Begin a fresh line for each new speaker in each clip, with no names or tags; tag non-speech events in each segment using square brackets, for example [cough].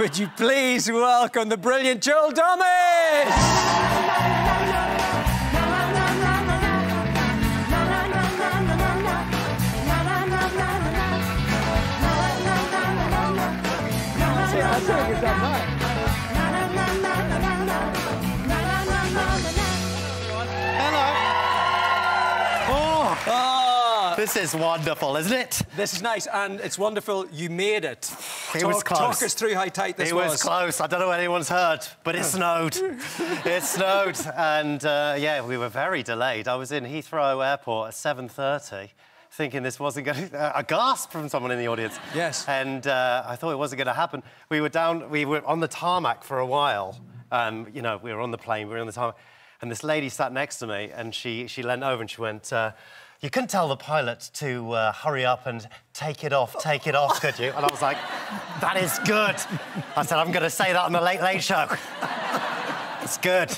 Would you please welcome the brilliant Joel Dommett?
Oh, this is wonderful, isn't it?
this is nice, and it's wonderful you made it.
It
talk,
was close.
Talk us through how tight this
It was close. I don't know what anyone's heard, but it snowed. [laughs] it snowed, and uh, yeah, we were very delayed. I was in Heathrow Airport at 7:30, thinking this wasn't going. to... a gasp from someone in the audience.
Yes.
And uh, I thought it wasn't going to happen. We were down. We were on the tarmac for a while. Um, you know, we were on the plane. We were on the tarmac, and this lady sat next to me, and she she leant over and she went. Uh, you couldn't tell the pilot to uh, hurry up and take it off, take it off, could you? And I was like, that is good. I said, I'm going to say that on the Late Late Show. It's good.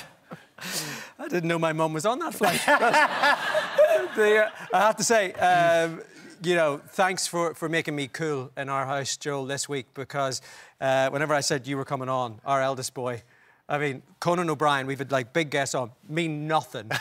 I didn't know my mum was on that flight. [laughs] the, uh, I have to say, um, you know, thanks for, for making me cool in our house, Joel, this week, because uh, whenever I said you were coming on, our eldest boy, I mean, Conan O'Brien, we've had like big guests on, mean nothing.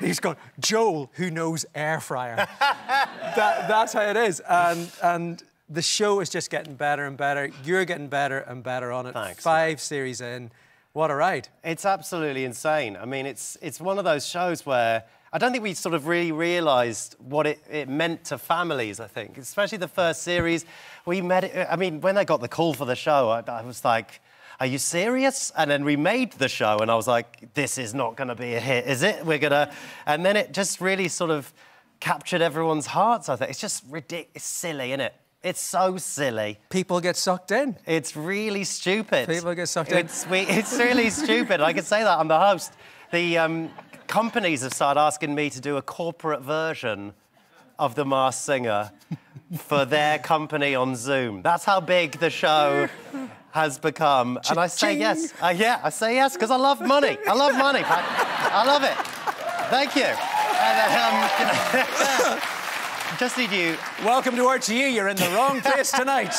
He's got Joel, who knows air fryer. [laughs] that, that's how it is. And, and the show is just getting better and better. You're getting better and better on it.
Thanks,
Five series in. What a ride.
It's absolutely insane. I mean, it's, it's one of those shows where I don't think we sort of really realised what it, it meant to families, I think. Especially the first series. We met it, I mean, when I got the call for the show, I, I was like, are you serious? And then we made the show, and I was like, this is not going to be a hit, is it? We're going to. And then it just really sort of captured everyone's hearts, I think. It's just ridiculous. It's silly, isn't it? It's so silly.
People get sucked in.
It's really stupid.
People get sucked in.
it's, we, it's really [laughs] stupid. I can say that. I'm the host. The um, companies have started asking me to do a corporate version of The Masked Singer for their company on Zoom. That's how big the show has become. And I say
Cha-ching.
yes. Uh, yeah, I say yes because I love money. I love money, Pat. I love it. Thank you. And, um, [laughs] just need you
Welcome to RTE. You're in the wrong place tonight. [laughs]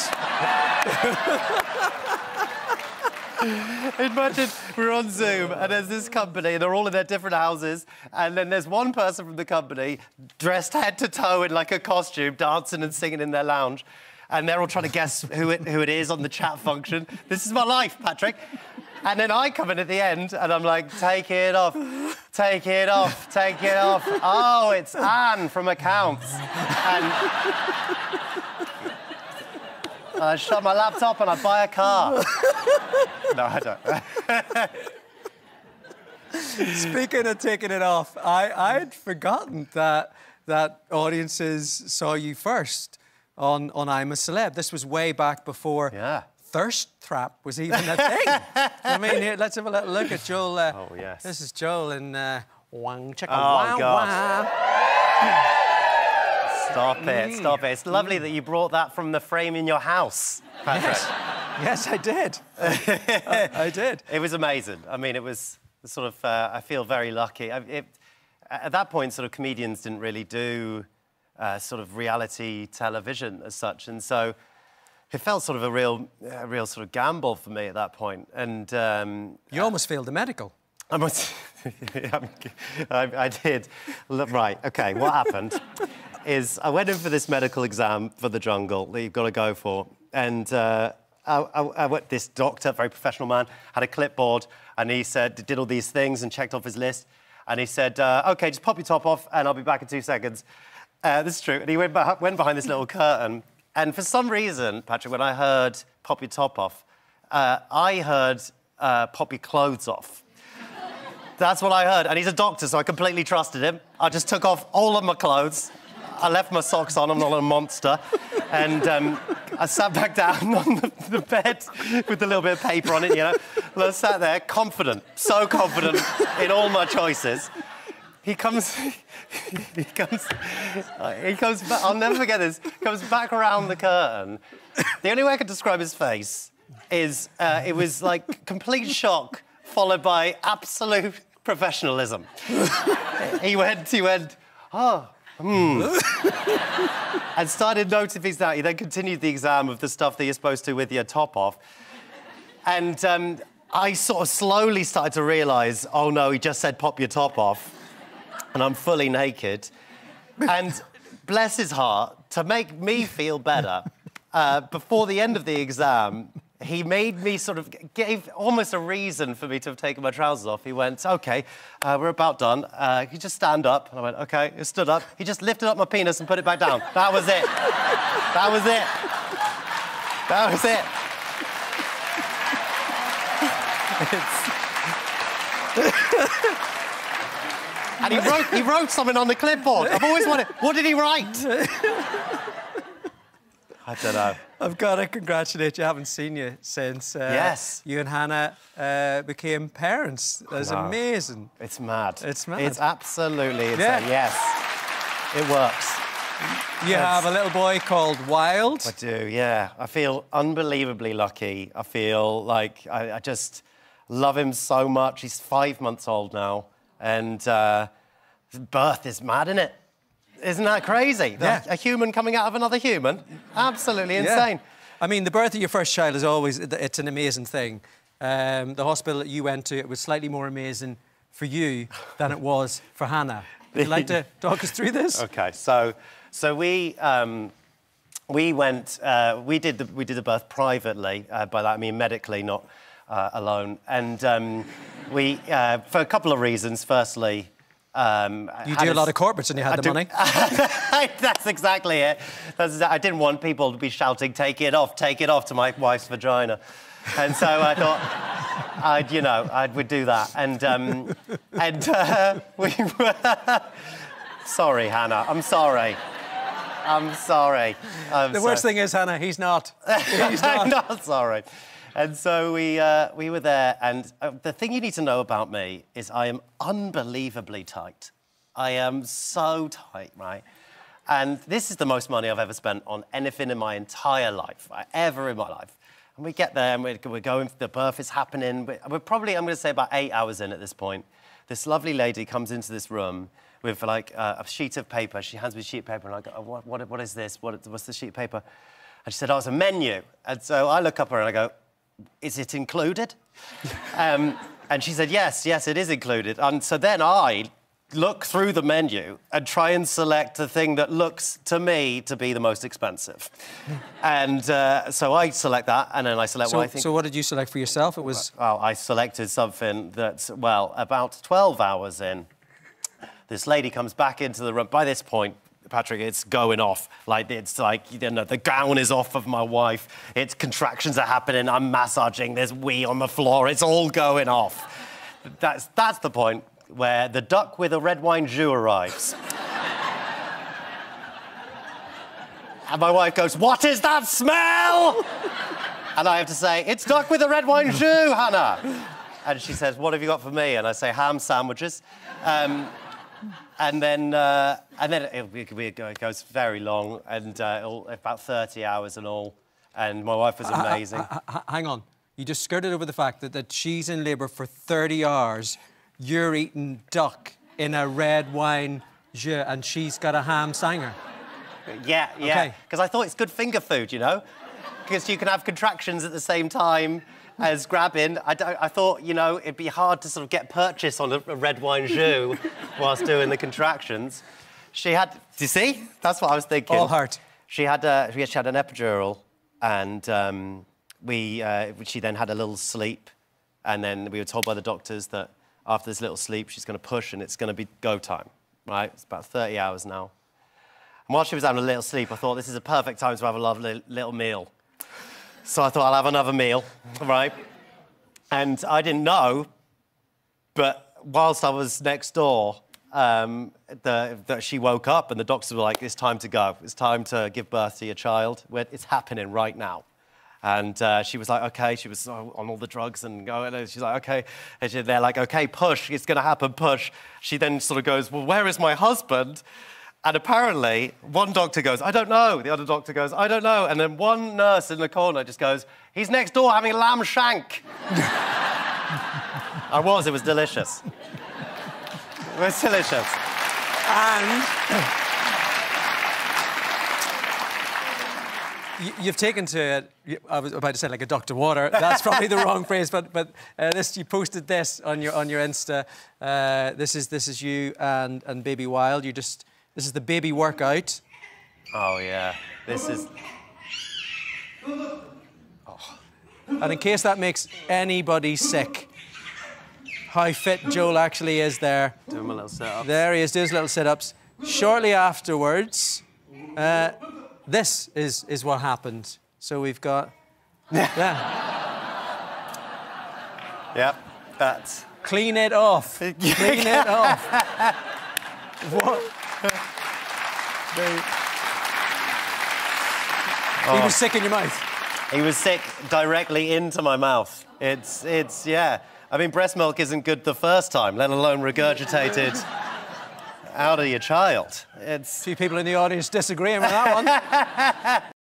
Imagine we're on Zoom and there's this company, and they're all in their different houses, and then there's one person from the company dressed head to toe in like a costume, dancing and singing in their lounge, and they're all trying to guess who it, who it is on the chat function. This is my life, Patrick. And then I come in at the end and I'm like, take it off, take it off, take it off. Oh, it's Anne from accounts. And I shut my laptop and I buy a car. No, I don't.
Speaking of taking it off, I, I had forgotten that that audiences saw you first on, on I'm a Celeb. This was way back before
Yeah.
Thirst Trap was even a thing. I mean, here, let's have a little look at Joel. Uh,
Oh, yes.
This is Joel in uh, Wang Chicka
Oh, God. Stop it, stop it. It's lovely that you brought that from the frame in your house, Patrick.
Yes, I did. I, I did. [laughs]
It was amazing. I mean, it was sort of, uh, I feel very lucky. I, it, at that point, sort of comedians didn't really do uh, sort of reality television as such. And so it felt sort of a real, a real sort of gamble for me at that point. And um,
You almost failed the medical.
I must. [laughs] I, I did. Right. Okay. What happened is I went in for this medical exam for the jungle that you've got to go for, and uh, I, I, I went, this doctor, very professional man, had a clipboard, and he said did all these things and checked off his list, and he said, uh, "Okay, just pop your top off, and I'll be back in two seconds." Uh, this is true. And he went, went behind this little curtain, and for some reason, Patrick, when I heard "pop your top off," uh, I heard uh, "pop your clothes off." That's what I heard. And he's a doctor, so I completely trusted him. I just took off all of my clothes. I left my socks on. I'm not a monster. And um, I sat back down [laughs] on the, the bed with a little bit of paper on it, you know. And I sat there confident, so confident in all my choices. [laughs] He comes, he comes, he comes back, I'll never forget this, comes back around the curtain. The only way I could describe his face is uh, it was like complete shock followed by absolute professionalism. [laughs] he went, he went, oh, hmm. and started noting things down. He then continued the exam of the stuff that you're supposed to with your top off. And um, I sort of slowly started to realise, oh no, he just said pop your top off, and I'm fully naked. And bless his heart, to make me feel better, uh, before the end of the exam, he made me sort of gave almost a reason for me to have taken my trousers off. He went, "Okay, uh, we're about done. Uh, you just stand up." And I went, "Okay." He stood up. He just lifted up my penis and put it back down. That was it. that was it. That was it. [laughs] and he wrote, he wrote something on the clipboard. I've always wanted. What did he write? I don't know.
I've got to congratulate you. I haven't seen you since uh,
Yes.
you and Hannah uh, became parents. That's
Wow.
amazing.
It's mad.
It's mad.
It's absolutely insane.
Yeah.
Yes. It works.
You have a little boy called Wild.
I do, yeah. I feel unbelievably lucky. I feel like I, I just love him so much. He's five months old now, and uh, birth is mad, isn't it? Isn't that crazy?
Yeah.
A human coming out of another human? Absolutely insane.
I mean, the birth of your first child is always, it's an amazing thing. Um, the hospital that you went to, it was slightly more amazing for you than it was for Hannah. Would you like to [laughs] talk us through this?
Okay, so so we um, we went uh, we did the we did the birth privately. Uh, by that I mean medically, not uh, alone. And um, we uh, for a couple of reasons. Firstly. Um,
You do a lot of corporates and you had
I
the
do-
money. [laughs]
That's exactly it. That's, I didn't want people to be shouting, "Take it off! Take it off!" to my wife's vagina, and so I thought, [laughs] I'd you know, I would do that. And um, and uh, [laughs] we. sorry, Hannah. I'm sorry. I'm sorry. I'm
The worst thing is, Hannah, he's not. He's
I'm
not.
not sorry. And so we, uh, we were there, and uh, the thing you need to know about me is I am unbelievably tight. I am so tight, right? And this is the most money I've ever spent on anything in my entire life, right? ever in my life. And we get there, and we're, we're going, the birth is happening. We're, we're probably, I'm going to say, about eight hours in at this point. This lovely lady comes into this room with like uh, a sheet of paper. She hands me a sheet of paper, and I go, oh, what, what, what is this? What, what's the sheet of paper? And she said, oh, it's a menu. And so I look up her and I go, is it included? um, and she said, yes, yes, it is included. And so then I look through the menu and try and select the thing that looks to me to be the most expensive. and uh, so I select that, and then I select
So,
what I think.
so what did you select for yourself? It was
Well, I selected something that's, well, about 12 hours in, this lady comes back into the room. By this point, Patrick, it's going off. Like, it's like, you know, the gown is off of my wife. It's contractions are happening. I'm massaging. There's wee on the floor. It's all going off. That's, that's the point where the duck with a red wine jus arrives. [laughs] and my wife goes, What is that smell? And I have to say, it's duck with a red wine jus, Hannah. And she says, what have you got for me? And I say, ham sandwiches. Um, [laughs] and then, uh, and then it, it, it goes very long, and uh, about 30 hours and all. And my wife was uh, uh, uh, amazing.
H- hang on. You just skirted over the fact that, that she's in labour for 30 hours, you're eating duck in a red wine jus, and she's got a ham sanger.
Yeah, yeah.
Okay.
Because I thought it's good finger food, you know? Because you can have contractions at the same time as grabbing. I, don't- I thought, you know, it'd be hard to sort of get purchase on a, a red wine jus [laughs] whilst doing the contractions. She had, do you see? That's what I was thinking.
All heart.
She had, a, she had an epidural, and um, we, uh, she then had a little sleep, and then we were told by the doctors that after this little sleep, she's going to push and it's going to be go time, right? It's about 30 hours now. And while she was having a little sleep, I thought this is a perfect time to have a lovely little meal. So I thought I'll have another meal, right? And I didn't know, but whilst I was next door, um, that she woke up and the doctors were like, "It's time to go. It's time to give birth to your child. It's happening right now." And uh, she was like, "Okay." She was on all the drugs and going. And she's like, "Okay." And they're like, "Okay, push. It's going to happen. Push." She then sort of goes, "Well, where is my husband?" And apparently, one doctor goes, I don't know. The other doctor goes, I don't know. And then one nurse in the corner just goes, He's next door having lamb shank. [laughs] I was, it was delicious. It was delicious.
And you, you've taken to it. I was about to say like a Dr. water. That's probably the wrong [laughs] phrase, but but uh, this you posted this on your on your Insta. Uh, this is this is you and and Baby Wild. You just this is the baby workout.
Oh, yeah. This is.
And in case that makes anybody sick, how fit Joel actually is there.
Doing my little setup.
There he is, doing his little sit-ups. Shortly afterwards, uh, this is, is what happened. So we've got, yeah,
Yep, that's.
clean it off. [laughs] Clean it off. [laughs] What? He was oh. sick in your mouth.
He was sick directly into my mouth. It's, it's, yeah. I mean, breast milk isn't good the first time, let alone regurgitated [laughs] out of your child. It's.
A few people in the audience disagreeing with that one. [laughs]